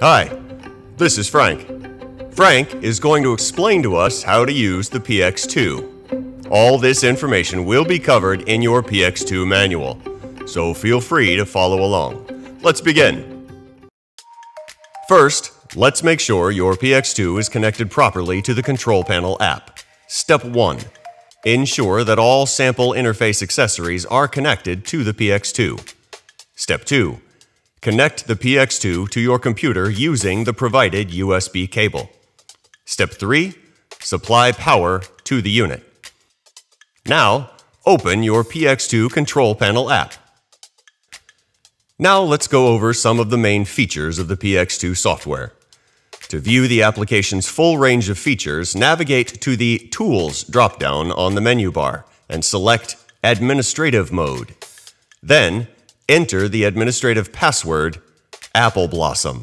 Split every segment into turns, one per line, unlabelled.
Hi, this is Frank. Frank is going to explain to us how to use the PX2. All this information will be covered in your PX2 manual, so feel free to follow along. Let's begin. First, let's make sure your PX2 is connected properly to the Control Panel app. Step 1. Ensure that all sample interface accessories are connected to the PX2. Step 2. Connect the PX2 to your computer using the provided USB cable. Step 3. Supply power to the unit. Now, open your PX2 Control Panel app. Now let's go over some of the main features of the PX2 software. To view the application's full range of features, navigate to the Tools dropdown on the menu bar and select Administrative Mode. Then, enter the administrative password Apple Blossom.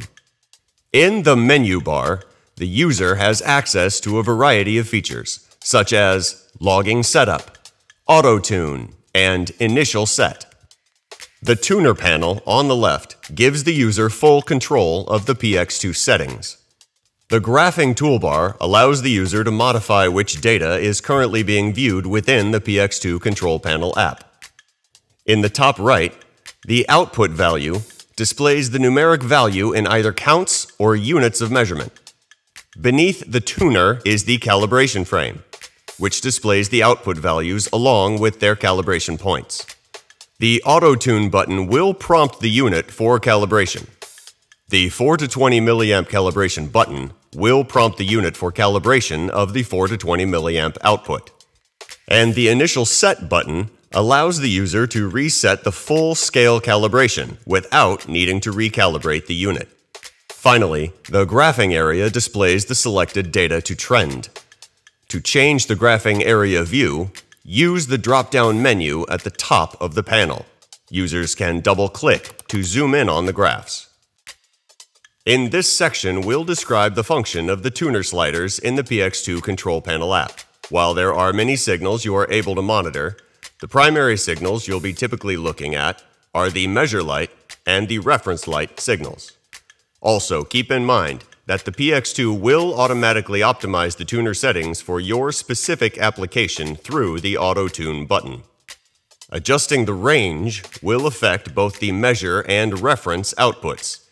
In the menu bar, the user has access to a variety of features, such as logging setup, auto tune, and initial set. The tuner panel on the left gives the user full control of the PX2 settings. The graphing toolbar allows the user to modify which data is currently being viewed within the PX2 control panel app. In the top right, the output value displays the numeric value in either counts or units of measurement. Beneath the tuner is the calibration frame, which displays the output values along with their calibration points. The Auto Tune button will prompt the unit for calibration. The 4 to 20 milliamp calibration button will prompt the unit for calibration of the 4 to 20 milliamp output. And the Initial Set button allows the user to reset the full scale calibration without needing to recalibrate the unit. Finally, the graphing area displays the selected data to trend. To change the graphing area view, use the drop-down menu at the top of the panel. Users can double-click to zoom in on the graphs. In this section, we'll describe the function of the tuner sliders in the PX2 control panel app. While there are many signals you are able to monitor, the primary signals you'll be typically looking at are the measure light and the reference light signals. Also, keep in mind that the PX2 will automatically optimize the tuner settings for your specific application through the Auto Tune button. Adjusting the range will affect both the measure and reference outputs.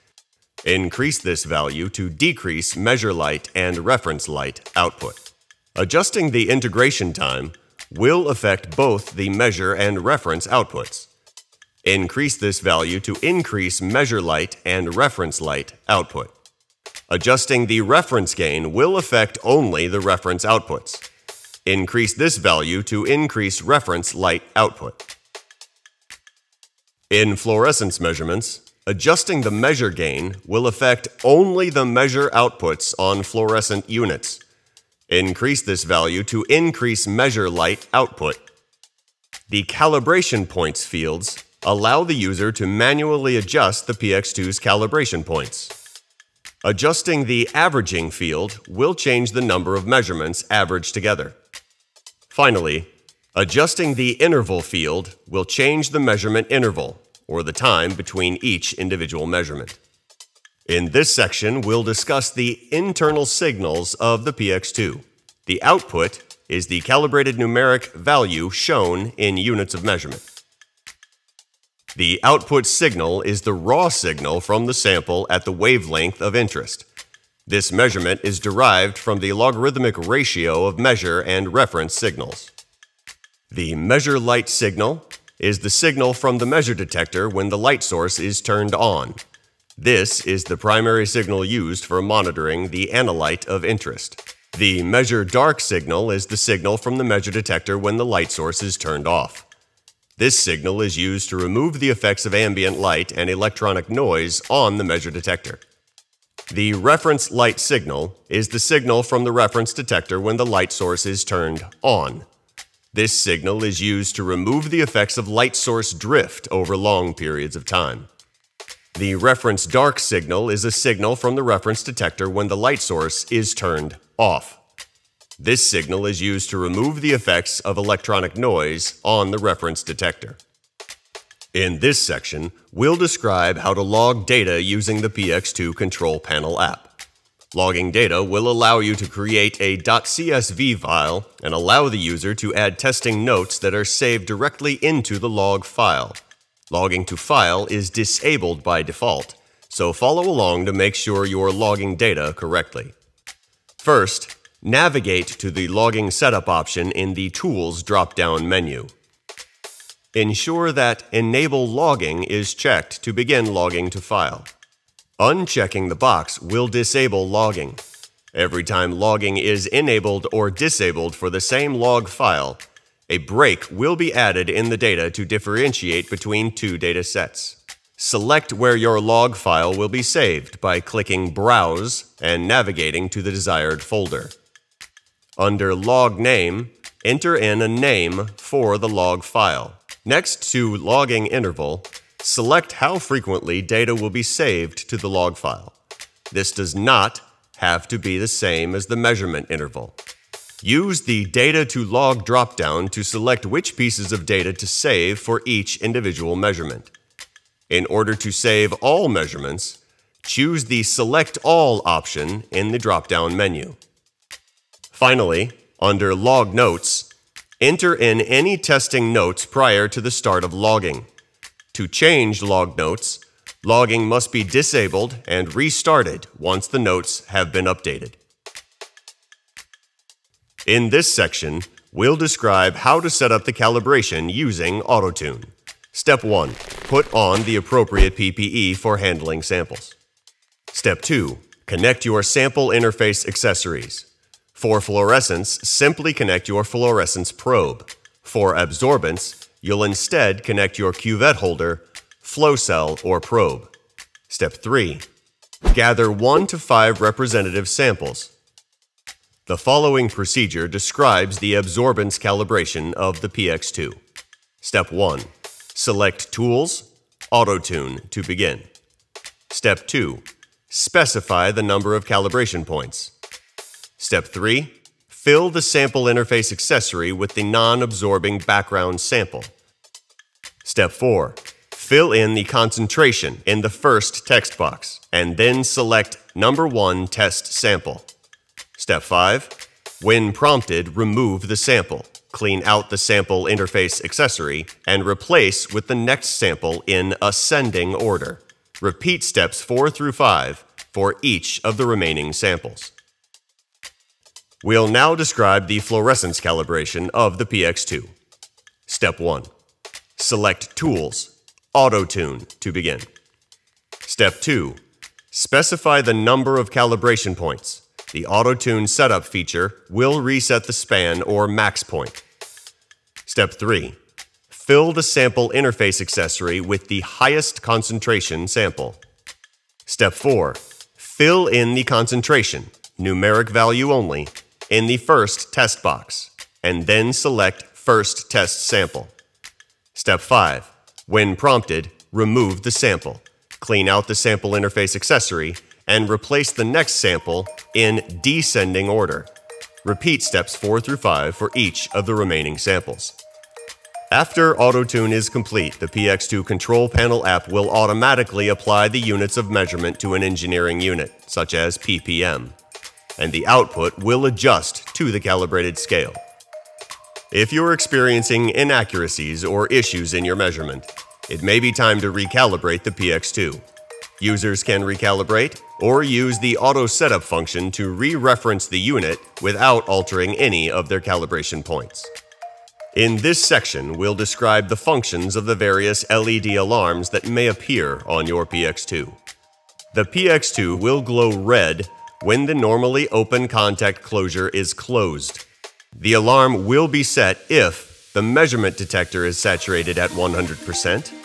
Increase this value to decrease measure light and reference light output. Adjusting the integration time will affect both the measure and reference outputs. Increase this value to increase measure light and reference light output. Adjusting the reference gain will affect only the reference outputs. Increase this value to increase reference light output. In fluorescence measurements, adjusting the measure gain will affect only the measure outputs on fluorescent units. Increase this value to increase measure light output. The calibration points fields allow the user to manually adjust the PX2's calibration points. Adjusting the averaging field will change the number of measurements averaged together. Finally, adjusting the interval field will change the measurement interval, or the time between each individual measurement. In this section, we'll discuss the internal signals of the PX2. The output is the calibrated numeric value shown in units of measurement. The output signal is the raw signal from the sample at the wavelength of interest. This measurement is derived from the logarithmic ratio of measure and reference signals. The measure light signal is the signal from the measure detector when the light source is turned on. This is the primary signal used for monitoring the analyte of interest. The measure dark signal is the signal from the measure detector when the light source is turned off. This signal is used to remove the effects of ambient light and electronic noise on the measure detector. The reference light signal is the signal from the reference detector when the light source is turned on. This signal is used to remove the effects of light source drift over long periods of time. The reference dark signal is a signal from the reference detector when the light source is turned off. This signal is used to remove the effects of electronic noise on the reference detector. In this section, we'll describe how to log data using the PX2 Control Panel app. Logging data will allow you to create a .csv file and allow the user to add testing notes that are saved directly into the log file. Logging to file is disabled by default, so follow along to make sure you're logging data correctly. First, navigate to the Logging Setup option in the Tools drop-down menu. Ensure that Enable Logging is checked to begin logging to file. Unchecking the box will disable logging. Every time logging is enabled or disabled for the same log file, a break will be added in the data to differentiate between two data sets. Select where your log file will be saved by clicking Browse and navigating to the desired folder. Under Log Name, enter in a name for the log file. Next to Logging Interval, select how frequently data will be saved to the log file. This does not have to be the same as the measurement interval. Use the Data to Log dropdown to select which pieces of data to save for each individual measurement. In order to save all measurements, choose the Select All option in the drop-down menu. Finally, under Log Notes, enter in any testing notes prior to the start of logging. To change log notes, logging must be disabled and restarted once the notes have been updated. In this section, we'll describe how to set up the calibration using AutoTune. Step 1. Put on the appropriate PPE for handling samples. Step 2. Connect your sample interface accessories. For fluorescence, simply connect your fluorescence probe. For absorbance, you'll instead connect your cuvette holder, flow cell, or probe. Step 3. Gather 1 to 5 representative samples. The following procedure describes the absorbance calibration of the PX2. Step 1. Select Tools, Auto-Tune to begin. Step 2. Specify the number of calibration points. Step 3. Fill the sample interface accessory with the non-absorbing background sample. Step 4. Fill in the concentration in the first text box, and then select Number 1 Test Sample. Step 5. When prompted, remove the sample. Clean out the sample interface accessory and replace with the next sample in ascending order. Repeat steps 4 through 5 for each of the remaining samples. We'll now describe the fluorescence calibration of the PX2. Step 1. Select Tools, Auto-Tune to begin. Step 2. Specify the number of calibration points. The auto-tune setup feature will reset the span or max point. Step 3. Fill the sample interface accessory with the highest concentration sample. Step 4. Fill in the concentration, numeric value only, in the first test box, and then select First Test Sample. Step 5. When prompted, remove the sample. Clean out the sample interface accessory and replace the next sample in descending order. Repeat steps 4 through 5 for each of the remaining samples. After AutoTune is complete, the PX2 Control Panel app will automatically apply the units of measurement to an engineering unit, such as ppm, and the output will adjust to the calibrated scale. If you're experiencing inaccuracies or issues in your measurement, it may be time to recalibrate the PX2. Users can recalibrate or use the auto setup function to re-reference the unit without altering any of their calibration points. In this section, we'll describe the functions of the various LED alarms that may appear on your PX2. The PX2 will glow red when the normally open contact closure is closed. The alarm will be set if the measurement detector is saturated at 100%,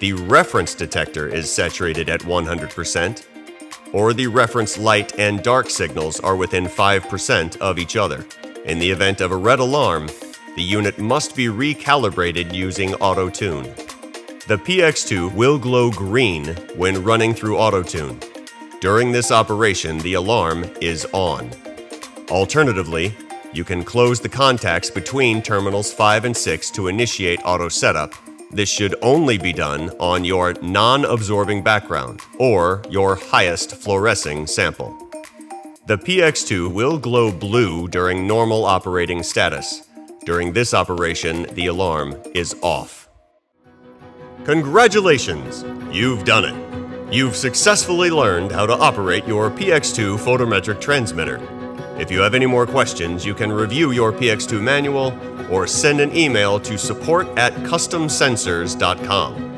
the reference detector is saturated at 100%, or the reference light and dark signals are within 5% of each other. In the event of a red alarm, the unit must be recalibrated using AutoTune. The PX2 will glow green when running through AutoTune. During this operation, the alarm is on. Alternatively, you can close the contacts between terminals 5 and 6 to initiate auto setup This should only be done on your non-absorbing background or your highest fluorescing sample. The PX2 will glow blue during normal operating status. During this operation, the alarm is off. Congratulations! You've done it! You've successfully learned how to operate your PX2 photometric transmitter. If you have any more questions, you can review your PX2 manual or send an email to support at customsensors.com.